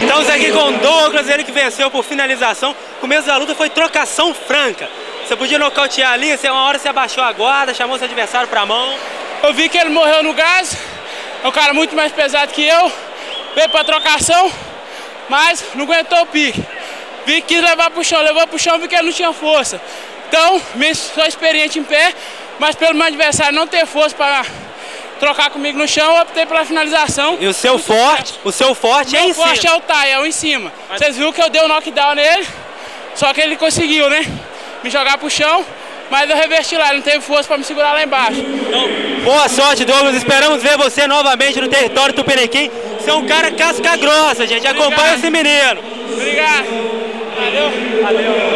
Estamos aqui com o Douglas, ele que venceu por finalização. O começo da luta foi trocação franca. Você podia nocautear ali, você, uma hora você abaixou a guarda, chamou seu adversário pra mão. Eu vi que ele morreu no gás, é um cara muito mais pesado que eu, veio pra trocação, mas não aguentou o pique. Vi que quis levar pro chão, levou pro chão, vi que ele não tinha força. Então, sou experiente em pé, mas pelo meu adversário não ter força para trocar comigo no chão, eu optei pela finalização. E o seu forte, o seu forte o é em cima. O forte é o tie, é o em cima. Mas... Vocês viram que eu dei o um knockdown nele, só que ele conseguiu, né? Me jogar pro chão, mas eu reverti lá, ele não teve força para me segurar lá embaixo. Então, boa sorte, Douglas. Esperamos ver você novamente no território Tupiniquim. Você é um cara casca grossa, gente. Acompanha esse menino. Obrigado. Valeu. Valeu.